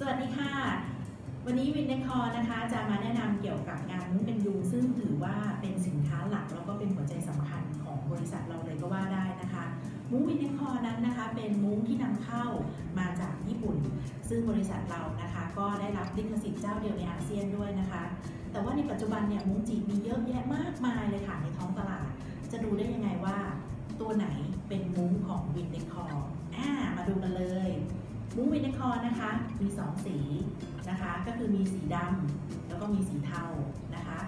สวัสดีค่ะ วันนี้ WINDECOR นะคะ จะมาแนะนำเกี่ยวกับงานมุ้งเป็นยูงซึ่งถือว่าเป็นสินค้าหลักแล้วก็เป็นหัวใจสำคัญของบริษัทเราเลยก็ว่าได้นะคะมุ้ง WINDECOR นั้นนะคะ เป็นมุ้งที่นำเข้ามาจากญี่ปุ่น ซึ่งบริษัทเรานะคะ ก็ได้รับลิขสิทธิ์เจ้าเดียวในอาเซียนด้วยนะคะ แต่ว่าในปัจจุบันเนี่ยมุ้งจีบมีเยอะแยะมากมายเลยค่ะในท้องตลาด จะดูได้ยังไงว่า ตัวไหนเป็นมุ้งของ WINDECORอ่ามาดูกันเลย ลินคอร์นะคะ มี 2 สีนะคะ ก็คือมีสีดำแล้วก็มีสีเทานะคะ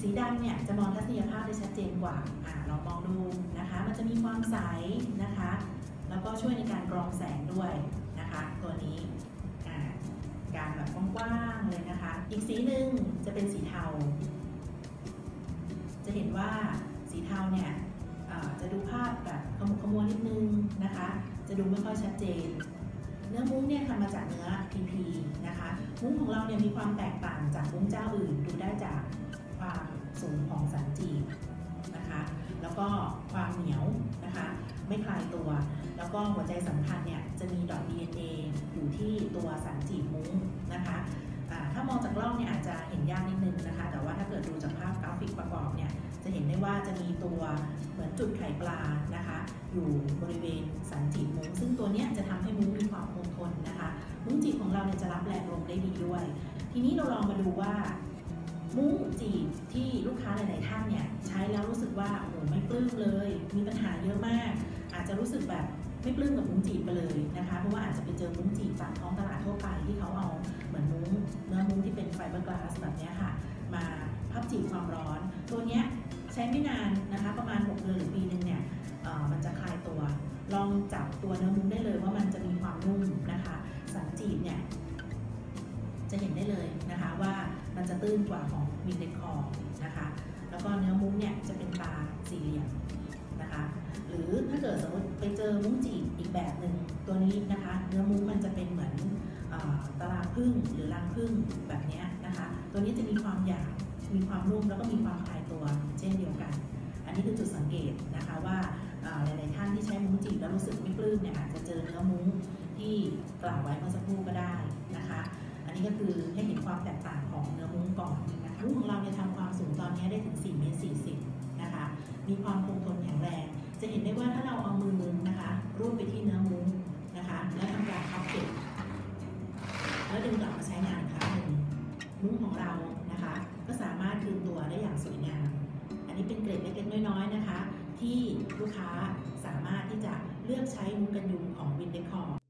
สีดำเนี่ยจะมองทัศนียภาพได้ชัดเจนกว่าอ่าลองมองดูนะคะ มันจะมีความใสนะคะ แล้วก็ช่วยในการกรองแสงด้วยนะคะ ตัวนี้การแบบกว้างๆเลยนะคะ อีกสีหนึ่งจะเป็นสีเทา จะเห็นว่าสีเทาเนี่ยจะดูภาพแบบขมุกขมัวนิดนึงนะคะ จะดูไม่ค่อยชัดเจน เนื้อมุ้งเนี่ยทำมาจากเนื้อ PP นะคะมุ้งของเราเนี่ยมีความแตกต่างจากมุ้งเจ้าอื่นดูได้จากความสูงของสันจีบนะคะแล้วก็ความเหนียวนะคะไม่คลายตัว แล้วก็หัวใจสำคัญเนี่ยจะมีดอก DNA อยู่ที่ตัวสันจีบมุ้งนะคะถ้ามองจากกล้องเนี่ยอาจจะเห็นยากนิดนึงนะคะ แต่ว่าถ้าเกิดดูจากภาพกราฟิกประกอบเนี่ยจะเห็นได้ว่าจะมีตัวเหมือนจุดไข่ปลานะคะ อยู่บริเวณสัน เราเนี่ยจะรับแรงลมได้ดีด้วย ทีนี้เราลองมาดูว่า มุ้งจีบที่ลูกค้าหลาย ๆ ท่านเนี่ยใช้แล้วรู้สึกว่าโอ้โหไม่ปลื้มเลย มีปัญหาเยอะมาก อาจจะรู้สึกแบบไม่ปลื้มกับมุ้งจีบไปเลยนะคะเพราะว่าอาจจะไปเจอมุ้งจีบตามท้องตลาดทั่วไปที่เขาเอาเหมือนมุ้งเนื้อมุ้งที่เป็นไฟเบอร์กลาสแบบนี้ค่ะ มาพับจีบความร้อน ตัวเนี้ยใช้ไม่นานนะคะประมาณ 6 เดือนหรือปีนึงเนี่ยมันจะคลายตัว ลองจับตัวเนื้อมุ้งได้เลยว่ามันจะมี จะเห็นได้เลยนะคะว่ามันจะตื้นกว่าของวินเดคอร์นะคะ แล้วก็เนื้อมุ้งเนี่ยจะเป็นตาสี่เหลี่ยมนะคะ หรือถ้าเกิดสมมติไปเจอมุ้งจีบอีกแบบหนึ่งตัวนี้นะคะ เนื้อมุ้งมันจะเป็นเหมือนอตารางพึ่งหรือรังพึ่งแบบเนี้ยนะคะ ตัวนี้จะมีความหยาบมีความนุ่มแล้วก็มีความคลายตัวเช่นเดียวกัน อันนี้คือจุดสังเกตนะคะว่าหลาย ๆ ท่านที่ใช้มุ้งจีบแล้วรู้สึกไม่ปลื้มเนี่ยอาจจะเจอเนื้อมุ้งที่กล่าวไว้เมื่อสักครู่ก็ได้ นี้ก็คือให้เห็นความแตกต่างของเนื้อมุ้งก่อนนะคะมุ้งของเราเนี่ยทำความสูงตอนนี้ได้ถึง4เมตร40นะคะมีความคงทนแข็งแรง จะเห็นได้ว่าถ้าเราเอามือนะคะรูปไปที่เนื้อมุ้งนะคะแล้วทำการพับเก็บแล้วดึงกลับมาใช้งานครั้งหนึ่งมุ้งของเรานะคะ ก็สามารถคืนตัวได้อย่างสวยงาม อันนี้เป็นเกร็ดเล็กๆน้อยๆนะคะ ที่ลูกค้าสามารถที่จะเลือกใช้มุ้งกันยุงของวินเดคอร์